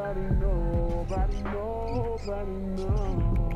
nobody, nobody, nobody knows.